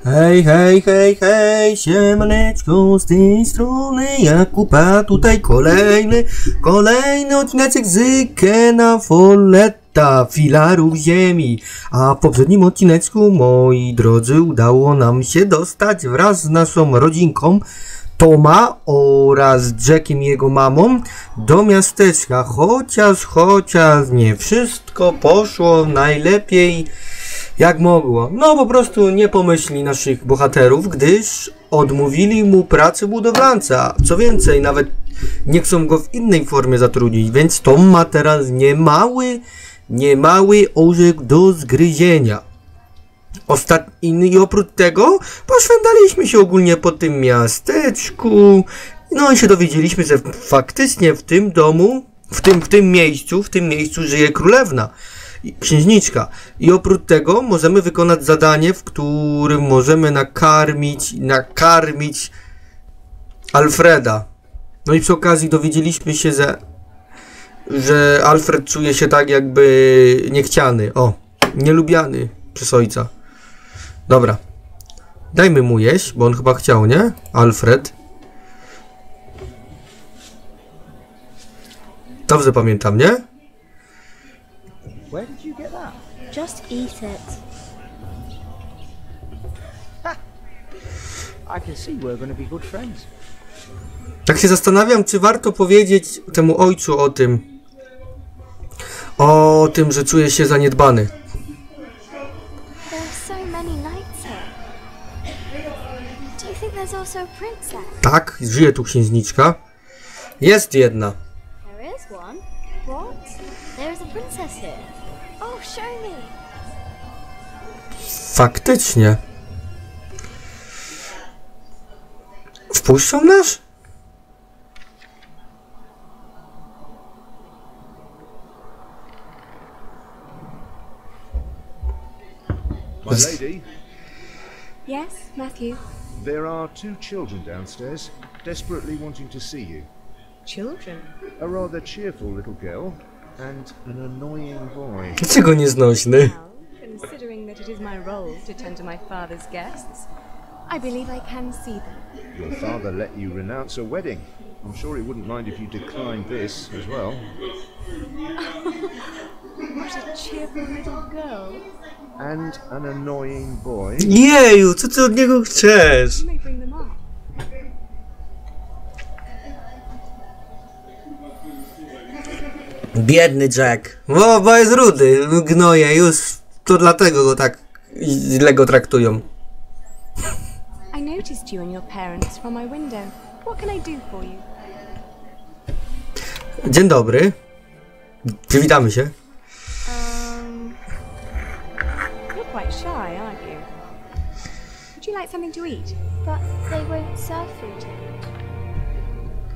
Hej, hej, hej, hej, siemaneczko, z tej strony Jakuba, tutaj kolejny, kolejny odcinek z Kena Folletta, filarów ziemi. A w poprzednim odcineczku, moi drodzy, udało nam się dostać wraz z naszą rodzinką Toma oraz Jackiem i jego mamą do miasteczka, chociaż, chociaż nie wszystko poszło najlepiej jak mogło. No po prostu nie pomyśli naszych bohaterów, gdyż odmówili mu pracy budowlanca. Co więcej, nawet nie chcą go w innej formie zatrudnić, więc Tom ma teraz niemały, niemały orzech do zgryzienia. Ostatni, I oprócz tego poszwędaliśmy się ogólnie po tym miasteczku. No i się dowiedzieliśmy, że faktycznie w tym domu, w tym, w tym miejscu, w tym miejscu żyje królewna, księżniczka. I oprócz tego możemy wykonać zadanie, w którym możemy nakarmić, nakarmić Alfreda. No i przy okazji dowiedzieliśmy się, że, że Alfred czuje się tak jakby niechciany. O, nielubiany przez ojca. Dobra. Dajmy mu jeść, bo on chyba chciał, nie? Alfred. Dobrze pamiętam, nie? Just eat it. I can see we're going to be good friends. Tak się zastanawiam, czy warto powiedzieć temu ojcu o tym. O tym, że czuje się zaniedbany. There are so many knights here. Do you think there's also a princess? Tak, żyje tu księżniczka. Jest jedna. Faktycznie. Wpuszczą nas? My lady, Yes, Matthew. there are two children downstairs, desperately wanting to see you. Children? A rather cheerful little girl and an annoying boy. Dlaczego nieznośny? Well, considering that it is my role to tend to my father's guests, I believe I can see them. Your father let you renounce a wedding. I'm sure he wouldn't mind if you declined this as well. What a cheerful little girl. And an annoying boy. Jeju, co ty od niego chcesz? You may bring them up. Biedny Jack. Bo, bo jest rudy, gnoje, już to dlatego go tak źle go traktują. I noticed you and your parents from my window. What can I do for you? Dzień dobry. Przywitamy się. Um, you're quite shy, aren't you? Would you like something to eat? But they won't serve food.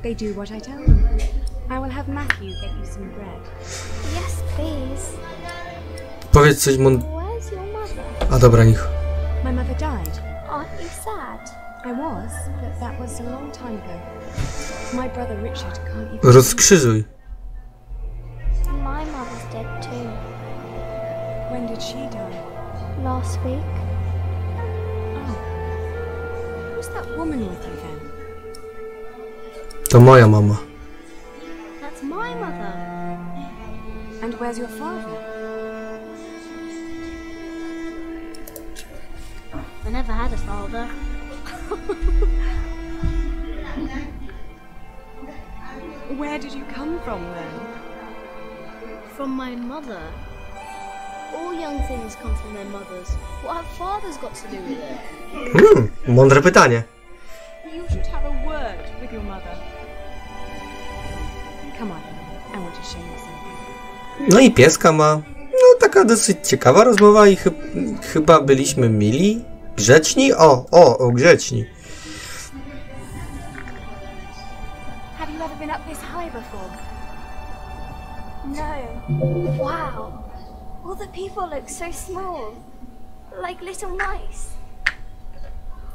They do what I tell them. I will have Matthew get you some bread. Yes, please. Powiedz coś mąd... Where's your mother? A dobra, niech. My mother died. Aren't you sad? I was, but that was a long time ago. My brother Richard can't even. Rozkrzyżuj. My mother's dead too. When did she die? Last week. Oh. Who's that woman with you then? To moja mama. That's my mother. And where's your father? I never had a father. Where did you come from then? From my mother. All young things come from their mothers. What have fathers got to do with it? Hmm, mądre pytanie. You should have a word with your mother. Come on, I want to show you something. No i pieska ma. No taka dosyć ciekawa rozmowa i chy chyba byliśmy mili. Grzeczni? O, o, o, grzeczni. Have you ever been up this high before? No. Wow. All the people look so small. Like little mice.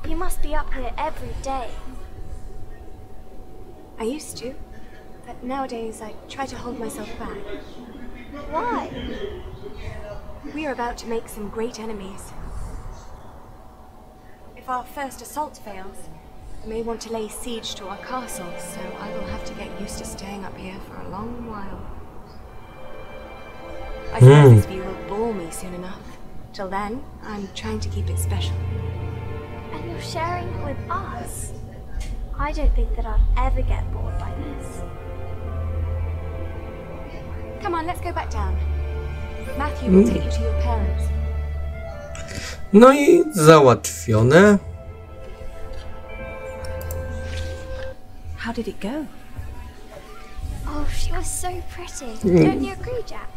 You must be up here every day. I used to, but nowadays I try to hold myself back. Why? We are about to make some great enemies. If our first assault fails, we may want to lay siege to our castle, so I will have to get used to staying up here for a long while. I suppose Hmm. this view will bore me soon enough. Till then, I'm trying to keep it special. And you're sharing it with us. I don't think that I'll ever get bored by this. Come on, let's go back down. Matthew will take you to your parents. No i załatwione. How did it go? Oh, she was so pretty. Don't you agree, Jack?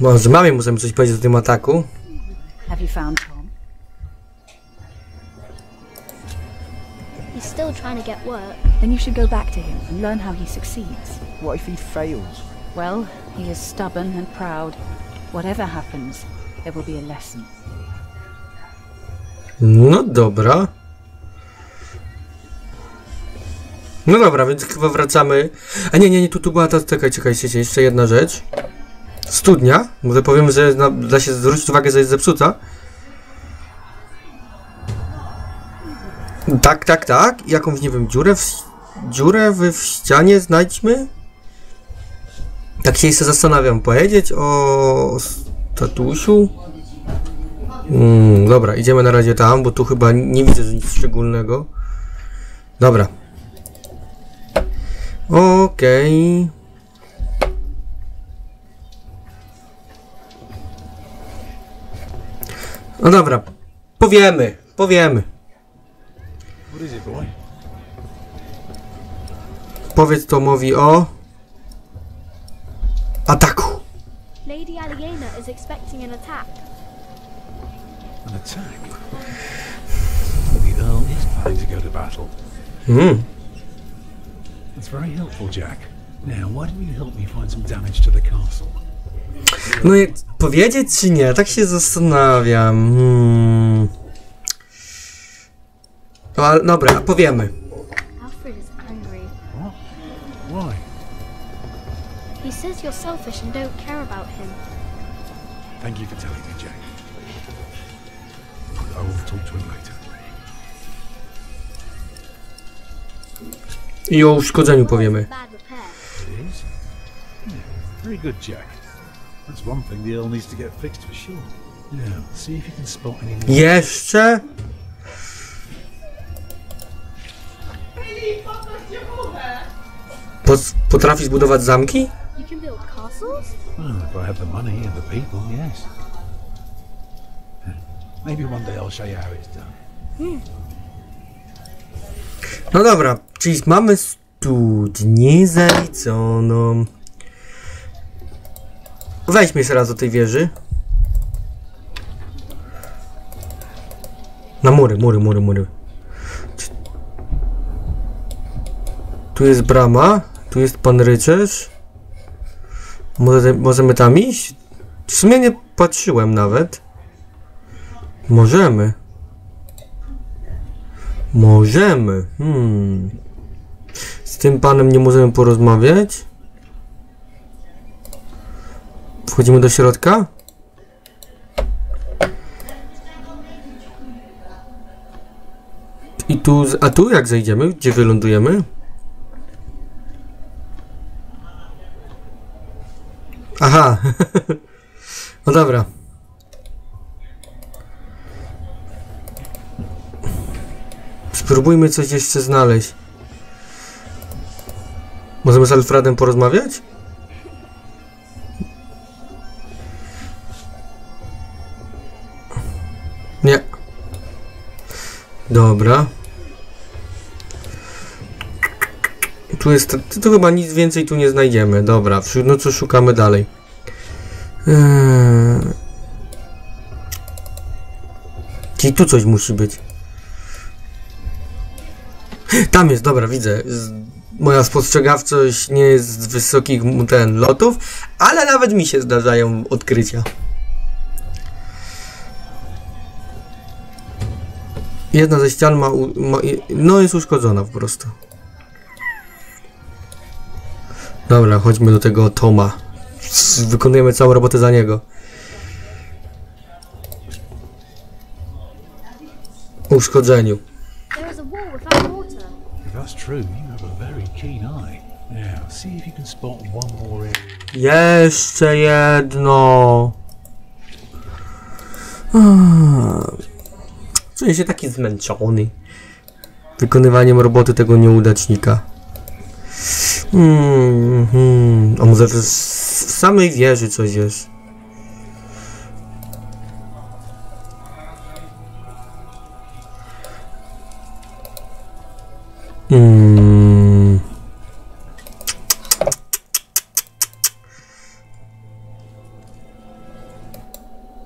Może mamie możemy coś powiedzieć o tym ataku. Have you found Tom? He's still trying to get work. Then you should go back to him and learn how he succeeds. What if he fails? Well, he is stubborn and proud. Whatever happens, there will be a lesson. No dobra. No dobra, więc chyba wracamy. A nie, nie, nie, tu, tu była ta. Czekaj, czekajcie, jeszcze jedna rzecz. Studnia. Może powiem, że na, da się zwrócić uwagę, że jest zepsuta. Tak, tak, tak. Jakąś, nie wiem, dziurę w, dziurę w, w ścianie znajdźmy? Tak się jeszcze zastanawiam. Powiedzieć o statusiu? Mm, dobra, idziemy na razie tam, bo tu chyba nie widzę nic szczególnego. Dobra. Okej. No dobra, powiemy, powiemy. Powiedz Tomowi o ataku. Lady Aliena is expecting an attack. An attack? The Earl is planning to go to battle. Mm. That's very helpful, Jack. Now, why don't you help me find some damage to the castle? No i powiedzieć czy nie? Tak się zastanawiam. Hmm. No, ale dobra, powiemy. He says you're selfish and don't care about him. Thank you for telling me, Jack. I will talk to him later. I o uszkodzeniu powiemy. Very good, Jack. That's one thing the Earl needs to get fixed for sure. Now, see if you can spot any more. Jeszcze? Pot- Potrafi zbudować zamki? Castles? Well, if I have the money and the people, yes. Maybe one day I'll show you how it's done. No dobra, czyli mamy studnię zaliconą. Wejdźmy jeszcze raz do tej wieży. Na mury, mury, mury, mury. Tu jest brama, tu jest pan rycerz. Może, możemy tam iść? W sumie nie patrzyłem nawet. Możemy. Możemy. Hmm. Z tym panem nie możemy porozmawiać. Wchodzimy do środka. I tu, a tu jak zejdziemy? Gdzie wylądujemy? Aha. no dobra. Spróbujmy coś jeszcze znaleźć. Możemy z Alfredem porozmawiać? Nie. Dobra. Tu jest. Tu chyba nic więcej tu nie znajdziemy. Dobra, no co szukamy dalej? Eee... Czyli tu coś musi być. Tam jest, dobra, widzę. Moja spostrzegawczość nie jest z wysokich ten lotów, ale nawet mi się zdarzają odkrycia. Jedna ze ścian ma, ma no jest uszkodzona po prostu. Dobra, chodźmy do tego Toma. Wykonujemy całą robotę za niego. Uszkodzeniu. Jeszcze jedno. Czuję się taki zmęczony wykonywaniem roboty tego nieudacznika. Hmm, hmm. A może w, w samej wieży coś jest? Hmm.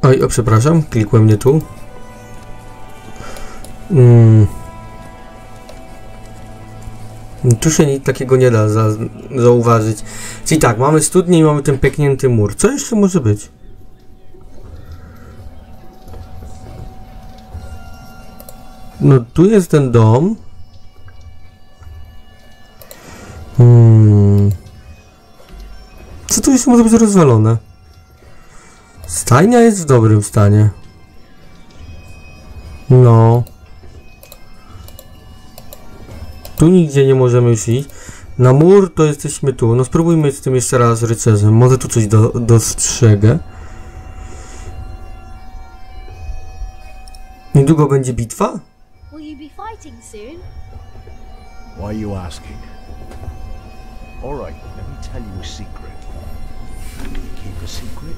Oj, o przepraszam, klikłem nie tu. Mm. Tu się nic takiego nie da za, zauważyć. Czyli tak, mamy studnię i mamy ten pęknięty mur. Co jeszcze może być? No tu jest ten dom. Hmm. Co tu jeszcze może być rozwalone? Stajnia jest w dobrym stanie. No. Tu nigdzie nie możemy już iść. Na mur to jesteśmy tu. No spróbujmy z tym jeszcze raz rycerzem. Może tu coś do, dostrzegę. Niedługo będzie bitwa? Will you be fighting soon? Why are you asking? All right, let me tell you a secret. Keep a secret?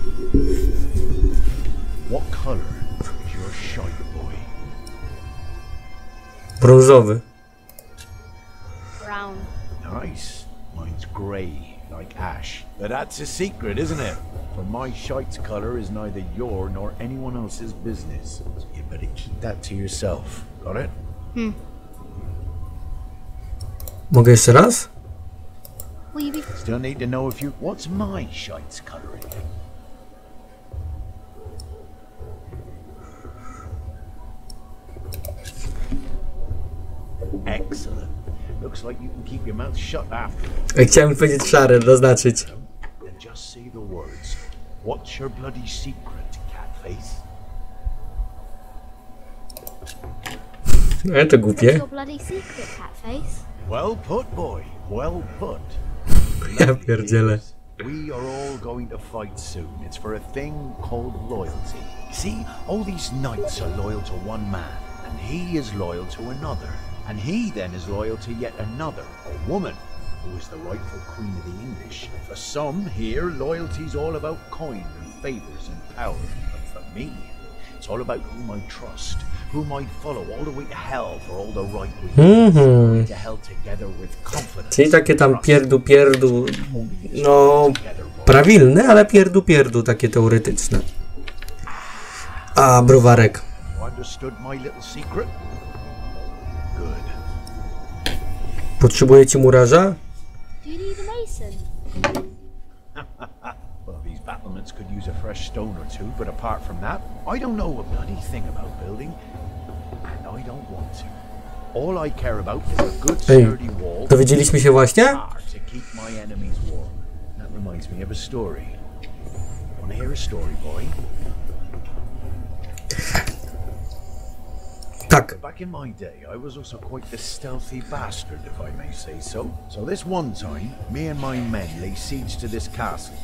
What color is your shite boy? Brązowy. Brown. Nice. Mine's grey, like ash. But that's a secret, isn't it? For my shite's color is neither your nor anyone else's business. So you better keep that to yourself. Got it? Hmm. Mogę jeszcze raz? Will Still need to know if you. What's my shite's coloring? Excellent. Looks like you can keep your mouth shut after it. Ej, Chciałem powiedzieć szare, zaznaczyć. Then just say the words. What's your bloody secret, catface? Ale to głupie. your bloody secret, Catface? Well put, boy. Well put. Ja pierdzielę. We are all going to fight soon. It's for a thing called loyalty. See, all these knights are loyal to one man, and he is loyal to another. And he then is loyal to yet another, a woman, who is the rightful queen of the English. For some here, loyalty's all about coin and favors and power. But for me, it's all about whom I trust, whom I follow all the way to hell for all the right reasons. Mhm. To hell together with confidence. Czyli takie tam pierdu pierdu, no prawilne, ale pierdu pierdu takie teoretyczne. A browarek. You understood my little secret? Good. Potrzebujecie murarza? Do you need a mason? Well, these battlements could use a fresh stone or two, but apart from that, I don't know a bloody thing about building, and I don't want to. All I care about is a good, sturdy wall Dowiedzieliśmy się właśnie? far to keep my enemies warm. That reminds me of a story. Want to hear a story, boy? Tak. Back in my day, I was also quite the stealthy bastard, if I may say so. So this one time, me and my men lay siege to this castle.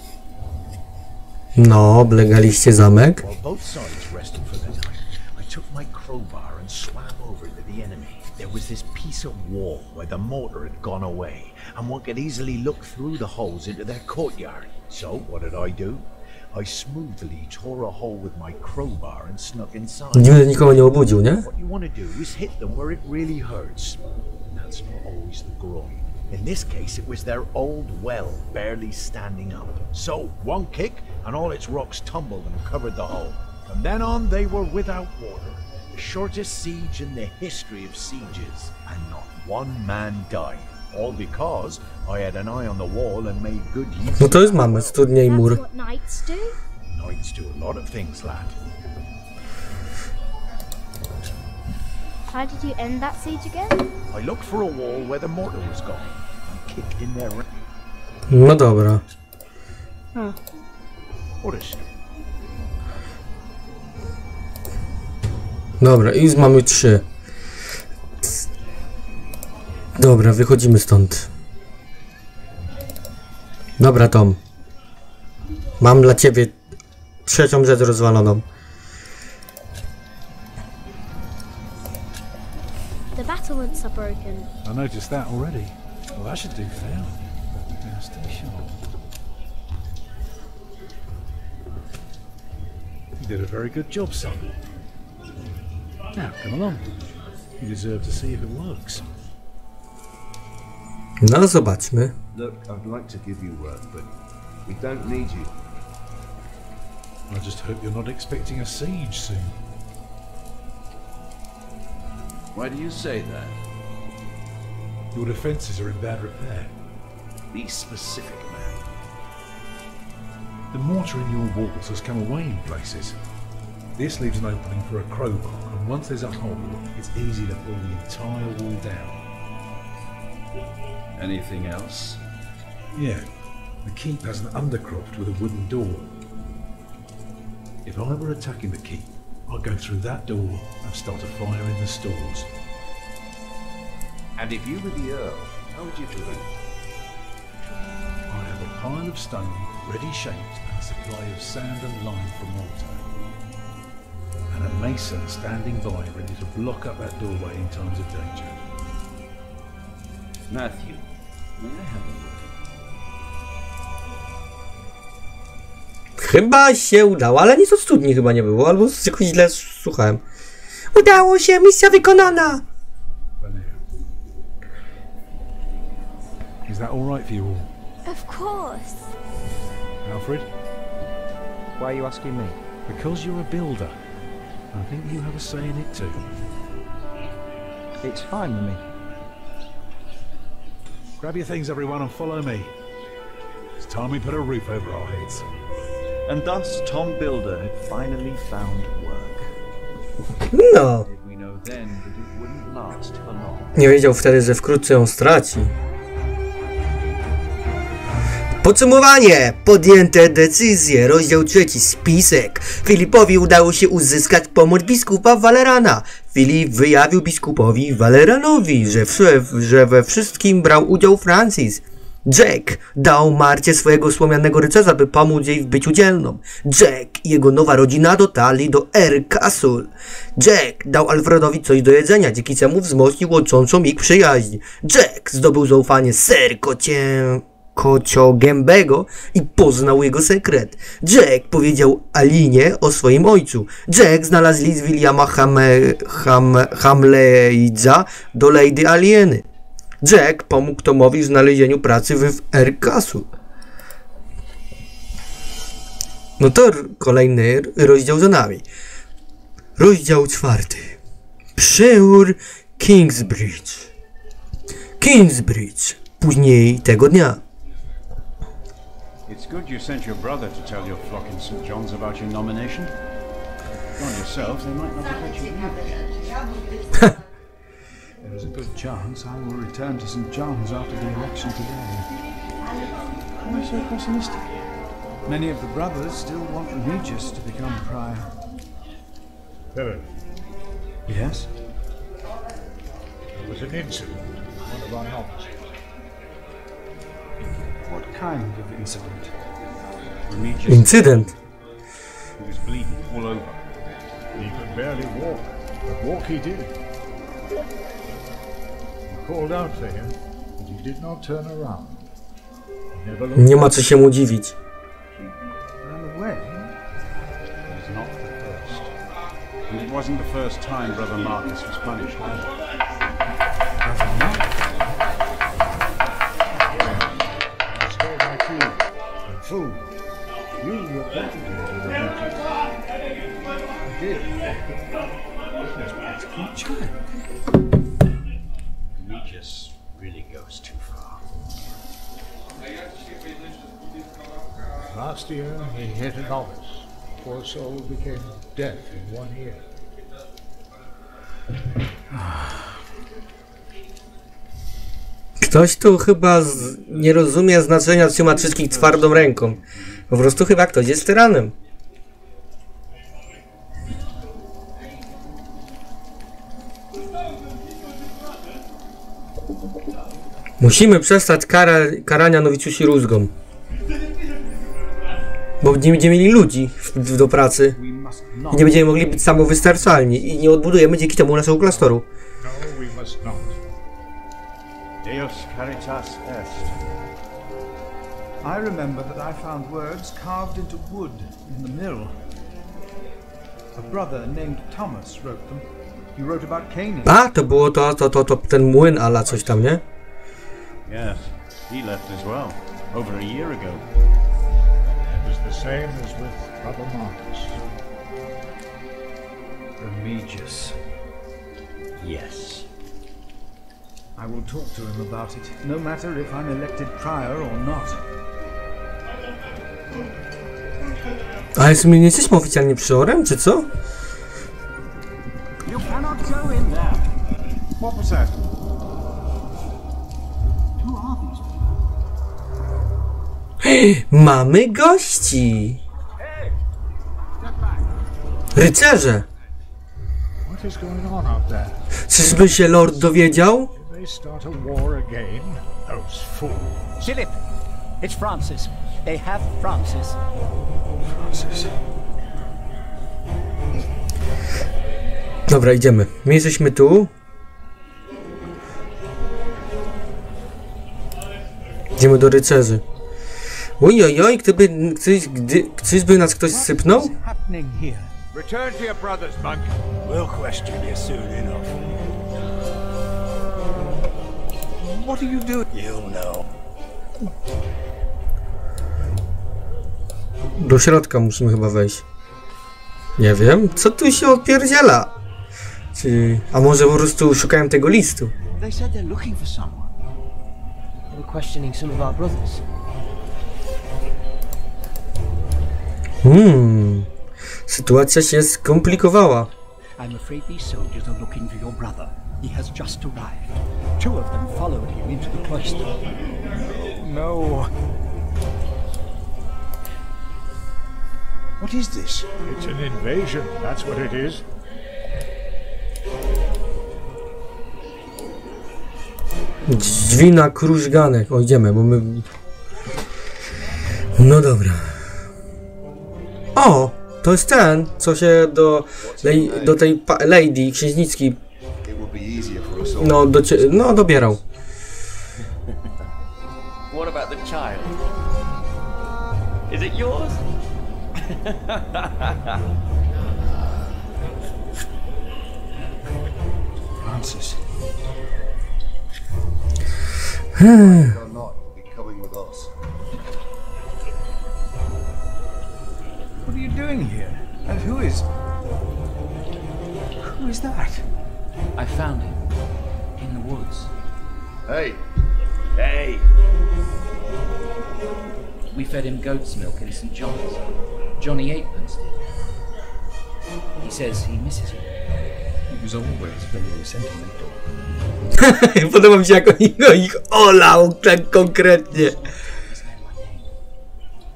No, oblegaliście zamek. While both sides rested for the night, I took my crowbar and swam over to the enemy. There was this piece of wall where the mortar had gone away, and one could easily look through the holes into their courtyard. So, what did I do? I smoothly tore a hole with my crowbar and snuck inside. Dziwne, że nikogo nie obudził, nie? What you want to do is hit them where it really hurts. That's not always the groin. In this case, it was their old well barely standing up. So, one kick, and all its rocks tumbled and covered the hole. From then on, they were without water. The shortest siege in the history of sieges, and not one man died. All because I had an eye on the wall and made good use No of to już mamy well. studnię i That's mur. what knights do? Knights do a lot of things, lad. How did you end that siege again? I looked for a wall where the mortar was gone, and kicked in there. No dobra. What is Dobra, i mamy trzy. Dobra, wychodzimy stąd. Dobra, Tom. Mam dla ciebie trzecią rzecz rozwaloną. The battlements are broken. I noticed that already. Well, that should do now. Now stay sharp. You did a very good job, son. Now, come along. You deserve to see if it works. No, zobaczmy. Look, I'd like to give you work, but we don't need you. I just hope you're not expecting a siege soon. Why do you say that? Your defences are in bad repair. Be specific, man. The mortar in your walls has come away in places. This leaves an opening for a crowbar, and once there's a hole, it's easy to pull the entire wall down. Anything else? Yeah, the keep has an undercroft with a wooden door. If I were attacking the keep, I'd go through that door and start a fire in the stores. And if you were the Earl, how would you do it? I'd have a pile of stone ready shaped and a supply of sand and lime for mortar. And a mason standing by ready to block up that doorway in times of danger. Matthew, may I have a look? Chyba się udało, ale nic od studni chyba nie było, albo jakoś źle słuchałem. Udało się, misja wykonana! Is that all right for you all? Of course. Alfred? Why are you asking me? Because you're a builder. I think you have a say in it too. It's fine with me. Grab your things, everyone, and follow me. It's time we put a roof over our heads. And thus Tom Builder had finally found work. No, Did we know then that it wouldn't last for long? nie wiedział wtedy, że wkrótce ją straci. Podsumowanie! Podjęte decyzje. Rozdział trzeci. Spisek. Filipowi udało się uzyskać pomoc biskupa Walerana. Filip wyjawił biskupowi Waleranowi, że, że we wszystkim brał udział Francis. Jack dał Marcie swojego słomianego rycerza, by pomóc jej w byciu dzielną. Jack i jego nowa rodzina dotarli do Air Castle. Jack dał Alfredowi coś do jedzenia, dzięki czemu wzmocnił łączącą ich przyjaźń. Jack zdobył zaufanie Ser Kociogębego i poznał jego sekret. Jack powiedział Alinie o swoim ojcu. Jack znalazł list Williama Ham, Hamleidza do Lady Alieny. Jack pomógł Tomowi w znalezieniu pracy w Castle. No to kolejny rozdział za nami. Rozdział czwarty. Przeur Kingsbridge. Kingsbridge. Później tego dnia. It's good you sent your brother to tell your flock in St. John's about your nomination. Not yourselves, they might not have let you. There is a good chance I will return to St. John's after the election today. Why so pessimistic? Many of the brothers still want Remigius to become prior. Philip, Yes? there was an incident one of our novices. What kind of incident? Remigius, Incydent. he was bleeding all over. He could barely walk, but walk he did. We called out for him, but he did not turn around. He Nie ma co się mu dziwić. Ran away? It was not the first. And it wasn't the first time Brother Marcus was punished. food. Usually up there. I did. That's good. We just really goes too far. Last year, he hit an office. Poor soul became deaf in one ear. Ktoś tu chyba z... nie rozumie znaczenia trzymać wszystkich twardą ręką. Po prostu chyba ktoś jest tyranem. Musimy przestać kara, karania nowicjusi rózgą. Bo nie będziemy mieli ludzi w, w, do pracy. I nie będziemy mogli być samowystarczalni. I nie odbudujemy dzięki temu naszego klasztoru. Deus caritas est. I remember that I found words carved into wood in the mill. A brother named Thomas wrote them. He wrote about Canaan. A, to było to, to, to, to ten młyn ala coś tam, nie? Yes, he left as well, over a year ago. It was the same as with Brother Marcus. Remigius. Yes. I will talk to him about it, no matter if I'm elected prior or not. A jest, my nie jesteśmy oficjalnie przyorem, czy co? You cannot go in there. What was that? Who are these Mamy gości! Rycerze! What is going on out there? Czyżby się lord dowiedział? Did they start a war again? Those fools. Philip, it's Francis. They have Francis. Francis. Dobra, idziemy. My jesteśmy tu. Idziemy do rycerzy. Oj, oj, oj, gdyby, gdy, gdy, czyżby nas ktoś sypnął? What is happening here? Return to your brothers, monk. We'll question you soon enough. What are you doing? You'll know. Do środka musimy chyba wejść. Nie wiem, co tu się odpierdziela? Czy... A może po prostu szukałem tego listu? They said they're looking for someone. They were questioning some of our brothers. Hmm. Sytuacja się skomplikowała. I'm afraid these soldiers are looking for your brother. He has just arrived. Two of them followed him into the cloister. No. What is this? It's an invasion, that's what it is. Drzwi na krużganek. O, idziemy, bo my... No dobra. O! To jest ten, co się do, lej, do tej pa, lady księżniczki, no, do, no, dobierał. What about the child? Is it yours? Francis. Him goat's milk in St. John's. Johnny Eightpence did. He says he misses him. He was always very sentimental. Podoba mi się, jak oni go ich olał tak konkretnie.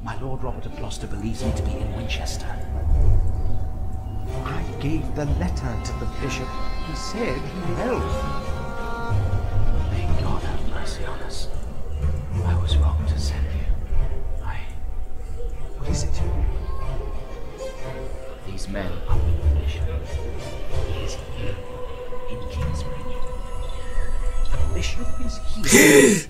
My Lord Robert of Gloucester believes me to be in Winchester. I gave the letter to the bishop. He said he held. May God have mercy on us. I was wrong to send you. I. What is it? These men are with the bishop. He is here in Kingsbridge. The bishop is here.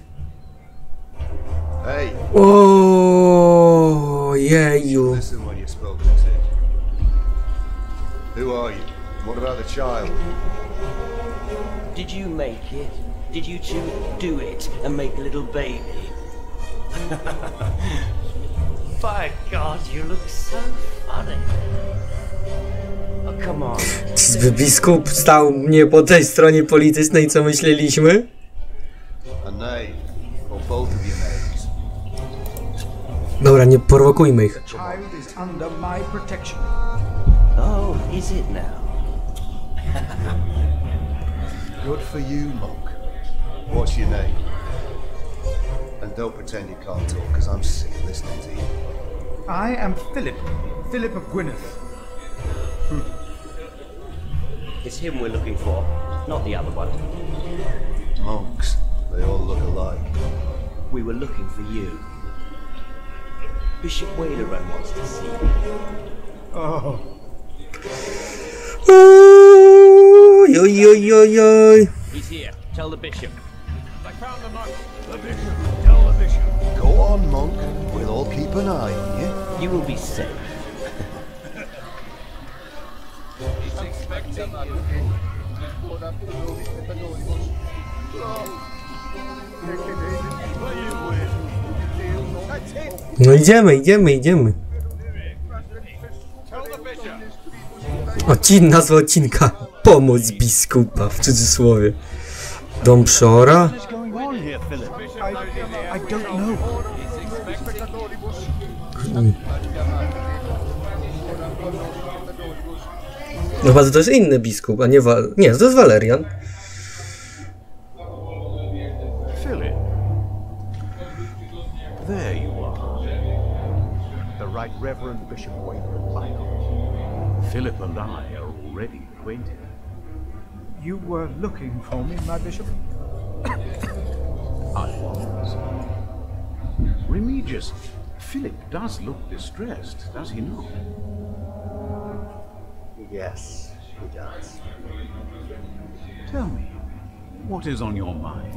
hey, oh, O jeju. listen when you're spoken to. Who are you? What about the child? Did you make it? Did you two do it and make a little baby? By God, you look so funny. Oh, come on. Czyżby biskup stał mnie po tej stronie politycznej, co myśleliśmy? Dobra, nie prowokujmy ich. Child is under my protection. Oh, is it now? Good for you, monk. What's your name? And don't pretend you can't talk, because I'm sick of listening to you. I am Philip. Philip of Gwynedd. Hmm. It's him we're looking for, not the other one. Monks, They all look alike. We were looking for you. Bishop Waleran wants to see you. Oh, Oj, oj, oj, oj, oj. He's here. Tell the bishop. I found the monk. The bishop. Go on, monk. We'll all keep an eye on you. You will be safe. No idziemy, idziemy, idziemy. Odcin, nazwa odcinka. Pomoc biskupa, w cudzysłowie. Dom Przora. Chyba to jest inny biskup, a nie Wa... Nie, to jest Walerian. Reverend Bishop Wayland. Philip and I are already acquainted. You were looking for me, my bishop? I was. Remigius, Philip does look distressed, does he not? Yes, he does. Tell me, what is on your mind?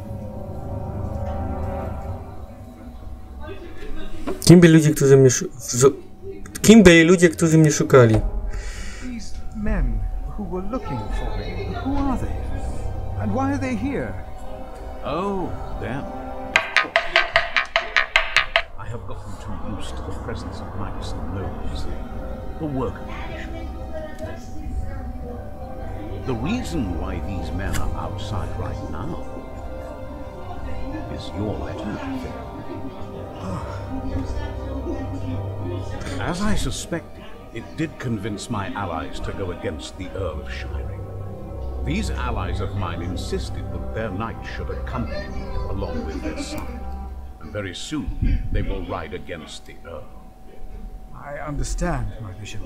Kim byli ludzie, którzy mnie szu... Kim byli ludzie, którzy mnie szukali? These men who were looking for me, who are they? And why are they here? Oh, them. I have gotten too used to the presence of knights and nobles, the work of the reason why these men are outside right now is your letter. As I suspected, it did convince my allies to go against the Earl of Shiring. These allies of mine insisted that their knight should accompany me along with their son. And very soon they will ride against the Earl. I understand, my bishop.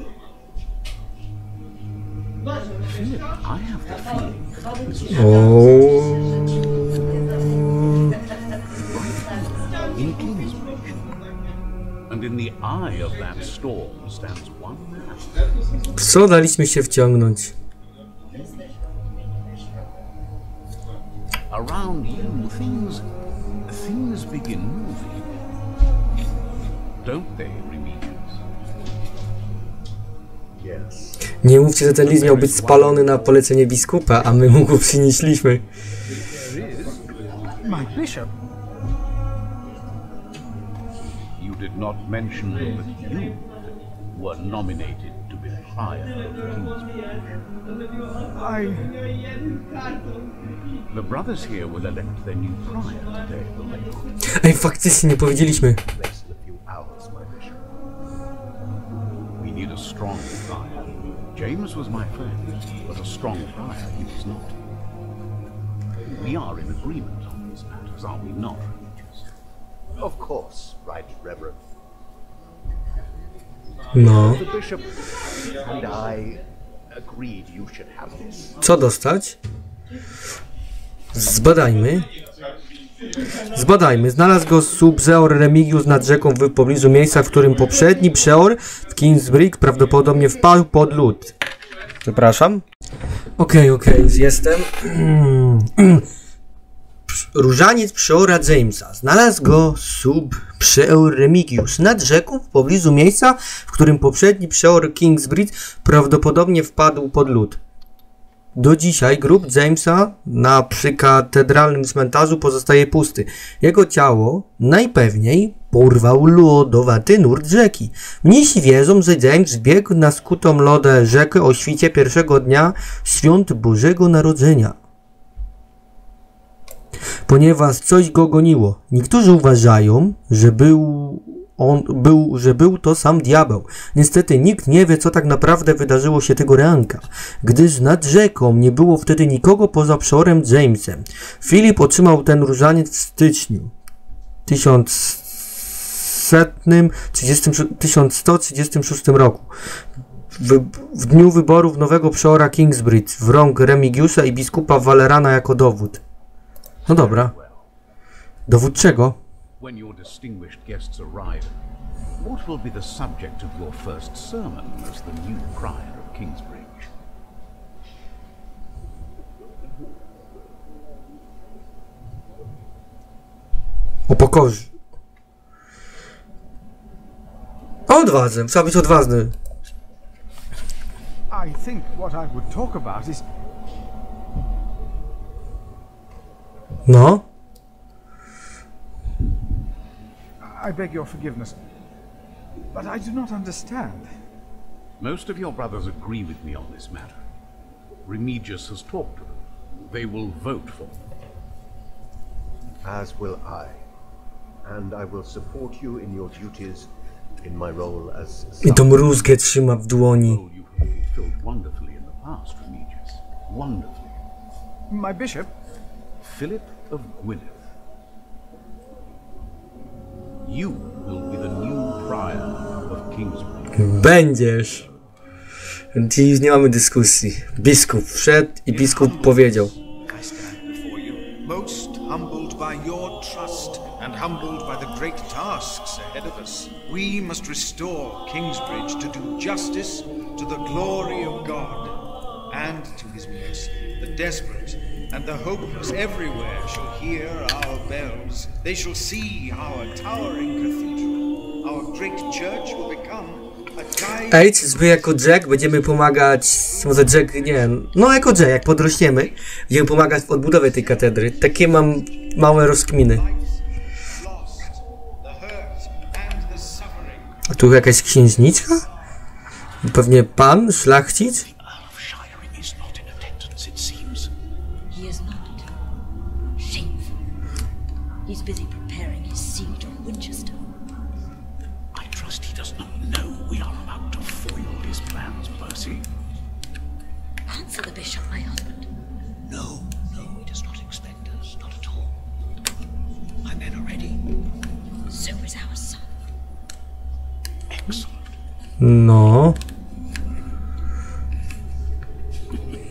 I have the feeling that this is O. And in the eye of that storm stands one man. Co daliśmy się wciągnąć? Around you, things things begin moving. Don't they, Nie mówcie, że ten list miał być spalony na polecenie biskupa, a my mu go przynieśliśmy. Ej, faktycznie nie powiedzieliśmy. Need a strong prior. James was my friend, but a strong prior he was not. We are in agreement on these matters, are we not, Remigius? Of course, Right Reverend. No. The bishop and I agreed you should have this. Co dostać? Zbadajmy. Zbadajmy. Znalazł go subzeor Remigius nad rzeką w pobliżu miejsca, w którym poprzedni przeor w Kingsbridge prawdopodobnie wpadł pod lód. Przepraszam. Okej, okej, już jestem. Różaniec przeora Jamesa. Znalazł go sub przeor Remigius nad rzeką w pobliżu miejsca, w którym poprzedni przeor Kingsbridge prawdopodobnie wpadł pod lód. Do dzisiaj grób Jamesa na przykatedralnym cmentarzu pozostaje pusty. Jego ciało najpewniej porwał lodowaty nurt rzeki. Mnisi wierzą, że James zbiegł na skutą lodę rzekę o świcie pierwszego dnia świąt Bożego Narodzenia. Ponieważ coś go goniło. Niektórzy uważają, że był on był, że był to sam diabeł. Niestety nikt nie wie, co tak naprawdę wydarzyło się tego ranka, gdyż nad rzeką nie było wtedy nikogo poza przorem Jamesem. Filip otrzymał ten różaniec w styczniu 1130 1136 roku. W, w dniu wyborów nowego przeora Kingsbridge w rąk Remigiusa i biskupa Walerana jako dowód. No dobra. Dowódczego? When your distinguished guests arrive, what will be the subject of your first sermon as the new prior of Kingsbridge? O pokorze. O odwadze, trzeba być odważny. I think what I would talk about is No. I beg your forgiveness. But I do not understand. Most of your brothers agree with me on this matter. Remigius has talked to them. They will vote for me. As will I. And I will support you in your duties in my role as I tą rózgę trzyma w dłoni. Oh, you have fulfilled wonderfully in the past, Remigius. Wonderfully. My bishop? Philip of Gwynedd. You will be the new prior of Kingsbridge. Będziesz. Dzisiaj już nie mamy dyskusji. Biskup wszedł i biskup powiedział. I stand before you, most humbled by your trust and humbled by the great tasks ahead of us. We must restore Kingsbridge to do justice to the glory of God and to his mercy. The desperate and the hopeless everywhere shall hear our bells. They shall see our towering cathedral. Our great church will become a guide. Ej, czy my jako Jack będziemy pomagać, może Jack, nie, no jako Jack, jak podrośniemy, będziemy pomagać w odbudowie tej katedry. Takie mam małe rozkminy. A tu jakaś księżniczka? Pewnie pan, szlachcic? No.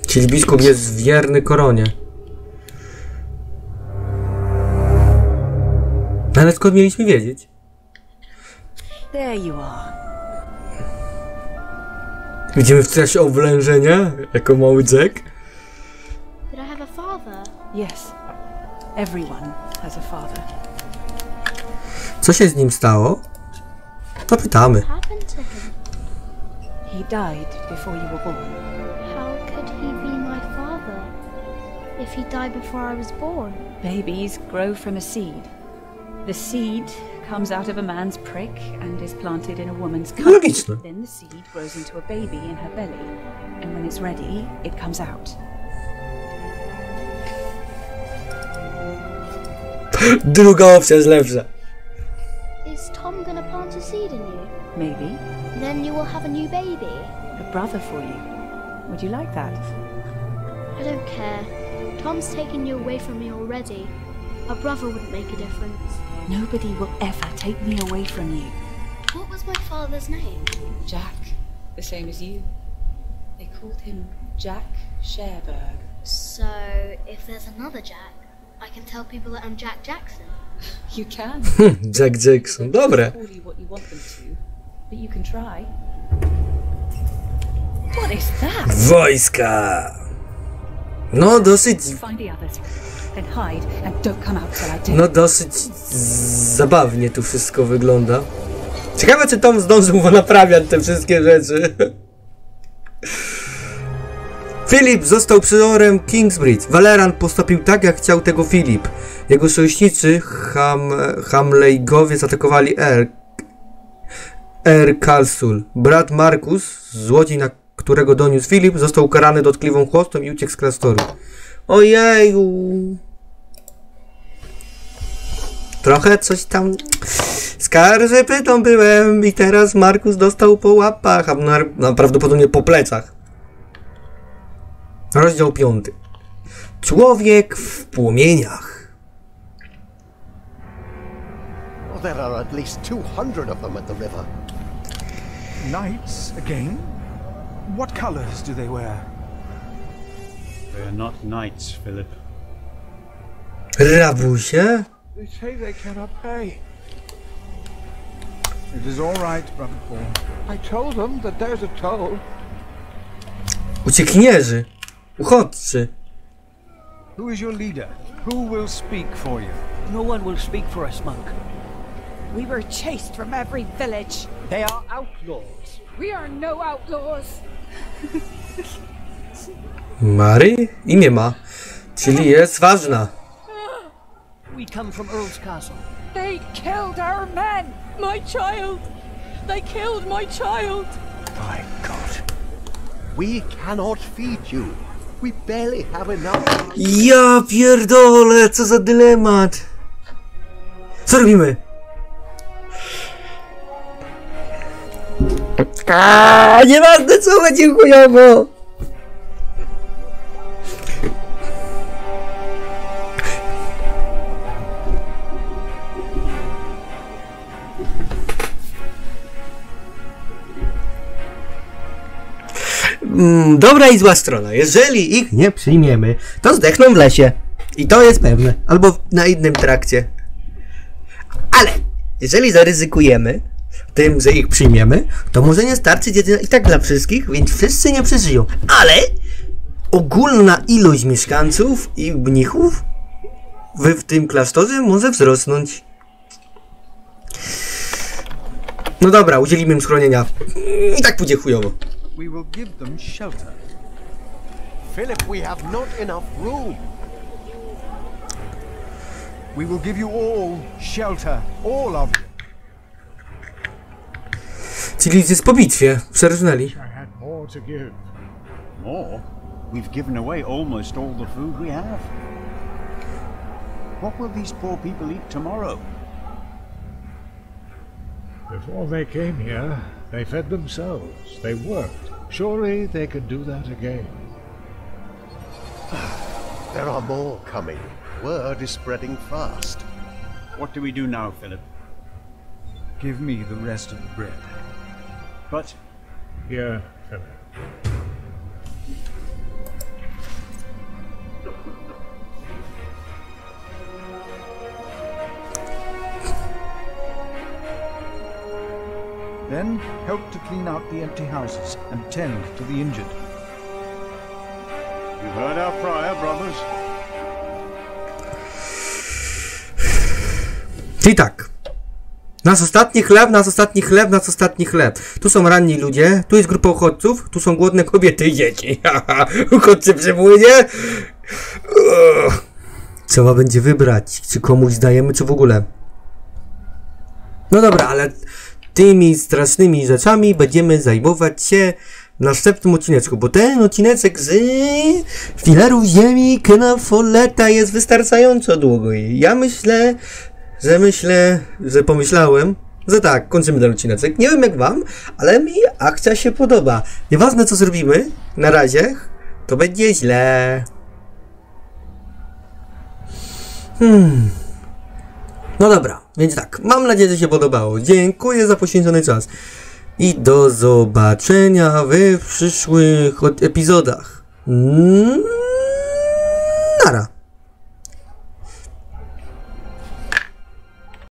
Czyli biskup jest wierny koronie. No Ale skąd mieliśmy wiedzieć? There you are. Widzimy w trakcie oblężenia, jako mały Jack. Did I have a father? Yes. Everyone has a father. Co się z nim stało? Zapytamy. Happened to him? He died before you were born. How could he be my father? If he died before I was born? Babies grow from a seed. The seed comes out of a man's prick and is planted in a woman's cup. Logiczne. Then the seed grows into a baby in her belly, and when it's ready, it comes out. Druga opcja jest lepsza. Is Tom gonna plant a seed in you? Maybe. Then you will have a new baby? A brother for you. Would you like that? I don't care. Tom's taken you away from me already. A brother wouldn't make a difference. Nobody will ever take me away from you. What was my father's name? Jack, the same as you. They called him Jack Sherberg. So, if there's another Jack, I can tell people that I'm Jack Jackson. You can. Jack Jackson, dobre. Call you what you want them to, but you can try. Till I do. no dosyć zabawnie tu wszystko wygląda. Ciekawe czy Tom zdążył naprawiać te wszystkie rzeczy. Filip został przyorem Kingsbridge. Valeran postąpił tak, jak chciał tego Filip. Jego sojusznicy, Ham, Hamleigowie, zaatakowali Er, er Kalsul. Brat Markus, złodziej, na którego doniósł Filip, został ukarany dotkliwą chłostą i uciekł z klasztoru. Ojeju! Trochę coś tam... Skarżypytą byłem i teraz Markus dostał po łapach, a na, na prawdopodobnie po plecach. Rozdział piąty. Człowiek w płomieniach. There are at least 200 of them at the river. Knights again? What colors do they wear? They are not knights, Philip. Rabusie? They say they cannot pay. It is all right, brother Paul. I told them that there's a toll. Uciekinierzy. Uchodźcy. Who is your leader? Who will speak for you? No one will speak for us, monk. We were chased from every village. They are outlaws. We are no outlaws. Mary? Imię ma. Czyli jest ważna. We come from Earl's Castle. They killed our men. My child. They killed my child. My God. We cannot feed you. We barely have enough. Ja pierdolę, co za dylemat. Co robimy? Aaaa, nieważne co będzie chujowo. Mm, dobra i zła strona. Jeżeli ich nie przyjmiemy, to zdechną w lesie. I to jest pewne. Albo na innym trakcie. Ale jeżeli zaryzykujemy tym, że ich przyjmiemy, to może nie starczyć jedzenia i tak dla wszystkich, więc wszyscy nie przeżyją. Ale ogólna ilość mieszkańców i mnichów w, w tym klasztorze może wzrosnąć. No dobra, udzielimy im schronienia. I tak pójdzie chujowo. We will give them shelter. Philip, we have not enough room. We will give you all shelter. All of you. Czyli jest po bitwie. Przerżnęli. I had more to give. More? We've given away almost all the food we have. What will these poor people eat tomorrow? Before they came here, they fed themselves. They worked. Surely they could do that again. There are more coming. Word is spreading fast. What do we do now, Philip? Give me the rest of the bread. But Here, Philip. Then help to clean out the empty houses and tend to the injured. You've heard our prior, brothers. Czyli tak. Nas ostatni chleb, nas ostatni chleb, nas ostatni chleb. Tu są ranni ludzie, tu jest grupa uchodźców, tu są głodne kobiety i dzieci. Uchodźcy przypłynie. Trzeba będzie wybrać, czy komuś dajemy, czy w ogóle. No dobra, ale tymi strasznymi rzeczami będziemy zajmować się w następnym odcineczku, bo ten odcineczek z filarów ziemi Kena Folletta jest wystarczająco długi. Ja myślę, że myślę, że pomyślałem, że tak, kończymy ten odcineczek. Nie wiem jak wam, ale mi akcja się podoba. Nieważne co zrobimy, na razie, to będzie źle. Hmm. No dobra, więc tak, mam nadzieję, że się podobało. Dziękuję za poświęcony czas. I do zobaczenia w przyszłych od- epizodach. Mm, Nara.